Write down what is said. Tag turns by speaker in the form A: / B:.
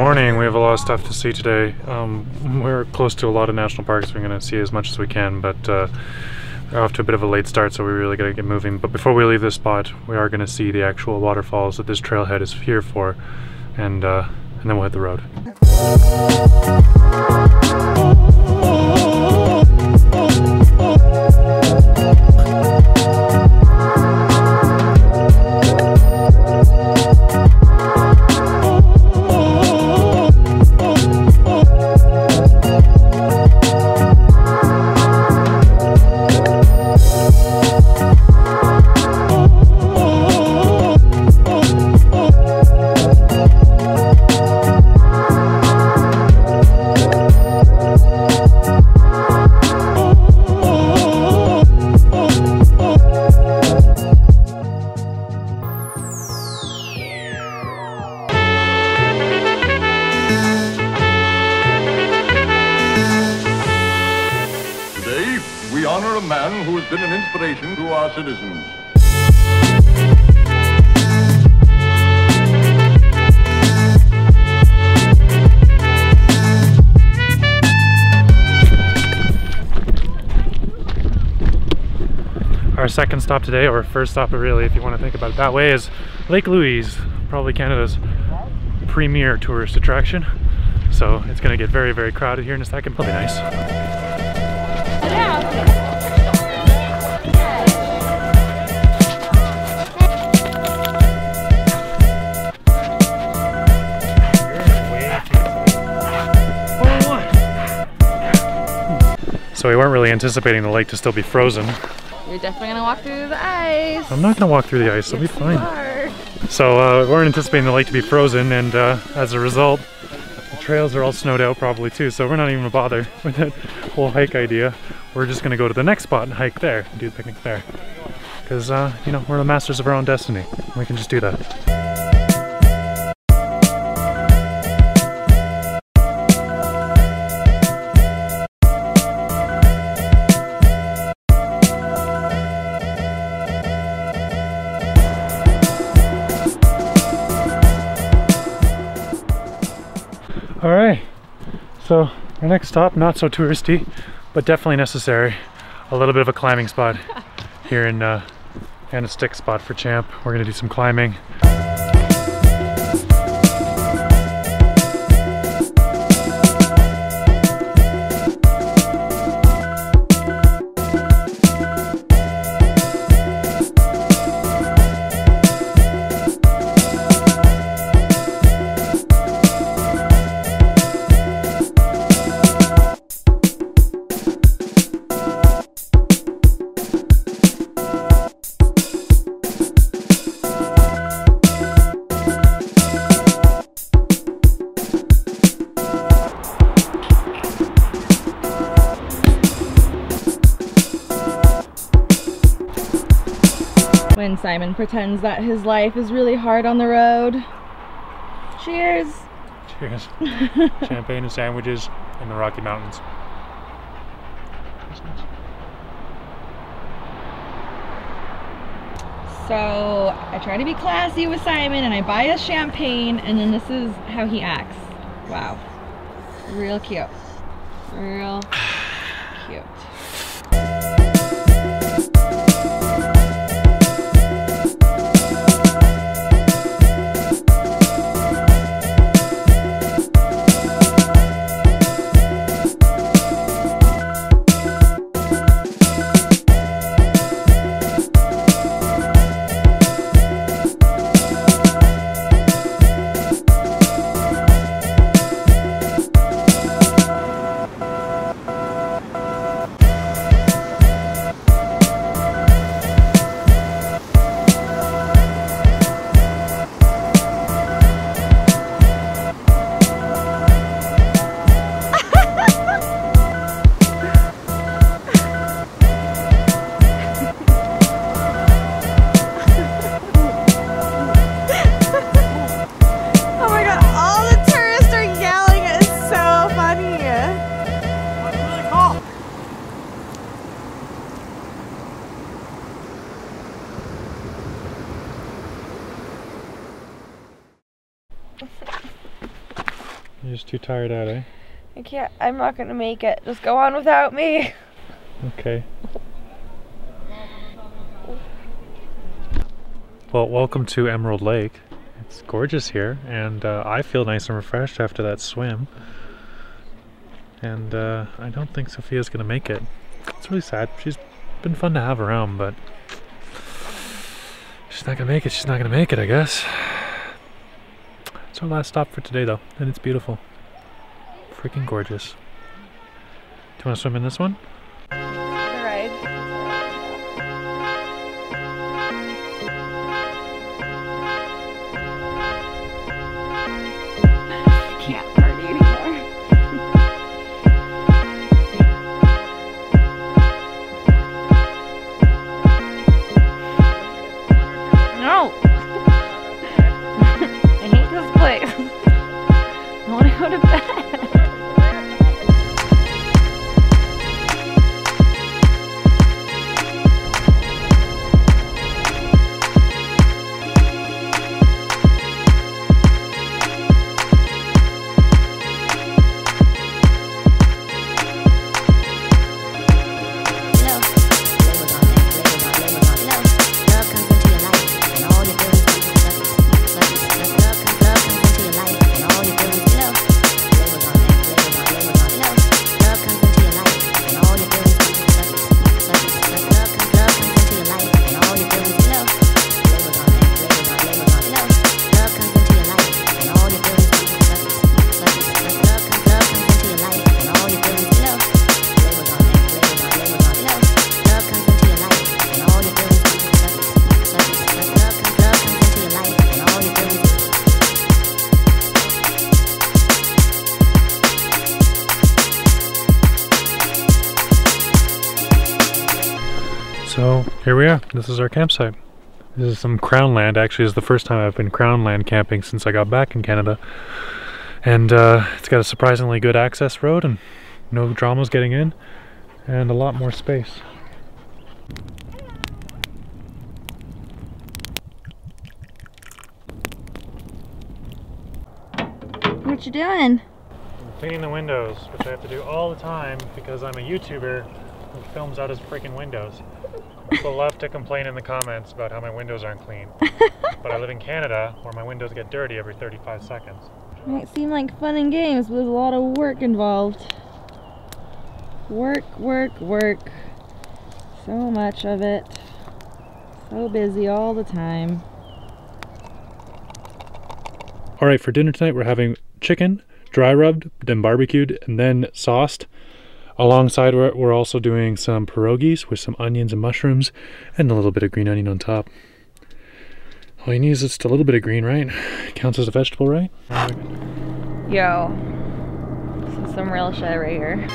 A: Morning. We have a lot of stuff to see today. Um, we're close to a lot of national parks. We're going to see as much as we can, but uh, we're off to a bit of a late start, so we really got to get moving. But before we leave this spot, we are going to see the actual waterfalls that this trailhead is here for, and uh, and then we'll hit the road.
B: Our citizens.
A: Our second stop today, or first stop really, if you want to think about it that way, is Lake Louise, probably Canada's premier tourist attraction. So it's going to get very, very crowded here in a second. Probably nice. So we weren't really anticipating the lake to still be frozen.
C: You're definitely gonna walk through the ice.
A: I'm not gonna walk through the ice, it'll be
C: Yes, you
A: fine. So uh, we weren't anticipating the lake to be frozen, and uh, as a result, the trails are all snowed out probably too. So we're not even gonna bother with that whole hike idea. We're just gonna go to the next spot and hike there, and do the picnic there. Because uh, you know we're the masters of our own destiny. We can just do that. All right, so our next stop, not so touristy, but definitely necessary. A little bit of a climbing spot here in uh, and a stick spot for Champ. We're gonna do some climbing.
C: When Simon pretends that his life is really hard on the road. Cheers.
A: Cheers. Champagne and sandwiches in the Rocky Mountains.
C: So I try to be classy with Simon and I buy us champagne and then this is how he acts. Wow. Real cute. Real
A: just too tired out, eh?
D: I can't. I'm not gonna make it. Just go on without me.
A: Okay. Well, welcome to Emerald Lake. It's gorgeous here, and uh, I feel nice and refreshed after that swim. And uh, I don't think Sophia's gonna make it. It's really sad. She's been fun to have around, but she's not gonna make it. She's not gonna make it, I guess. Our last stop for today, though, and it's beautiful. Freaking gorgeous. Do you want to swim in this one?
D: Want to go to bed.
A: Here we are. This is our campsite. This is some crown land. Actually, it's the first time I've been crown land camping since I got back in Canada. And uh, it's got a surprisingly good access road and no dramas getting in and a lot more space.
C: What you doing?
A: Cleaning the windows, which I have to do all the time because I'm a YouTuber who films out his freaking windows. People love to complain in the comments about how my windows aren't clean. but I live in Canada where my windows get dirty every 35 seconds.
C: Might seem like fun and games, but there's a lot of work involved. Work, work, work. So much of it. So busy all the time.
A: All right, for dinner tonight, we're having chicken, dry rubbed, then barbecued, and then sauced. Alongside, we're, we're also doing some pierogies with some onions and mushrooms and a little bit of green onion on top. All you need is just a little bit of green, right? Counts as a vegetable, right?
D: Yo. This is some real shit right here.